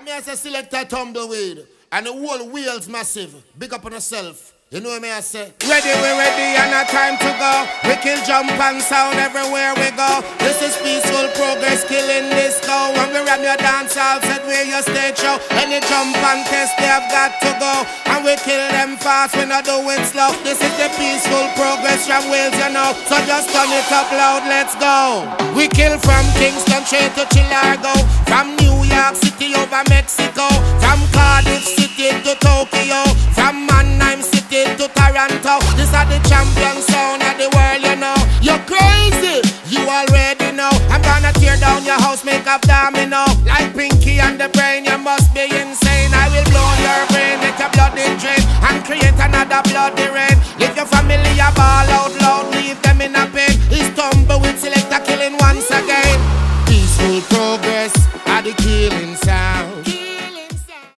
I mean, as a selector tumbleweed, and the whole wheel's massive. Big up on yourself. You know what I say? Ready, we ready, and a time to go. We kill jump and sound everywhere we go. This is peaceful progress, killing disco. When we ram your dance hall, set where your stage show. Any jump and test, they have got to go. And we kill them fast, we not do it slow. This is the peaceful progress from Wales, you know. So just turn it up loud, let's go. We kill from Kingston straight to Chilargo. From over Mexico. From Cardiff City to Tokyo. From Mannheim City to Toronto This are the champion sound of the world, you know. You're crazy, you already know. I'm gonna tear down your house, make a domino. Like Pinky and the Brain, you must be insane. I will blow your brain, make your bloody drain And create another bloody rain. Leave your family a ball out loud, leave them in a pain. It's tumble with selector killing once again. Peaceful progress, are the kill? sound.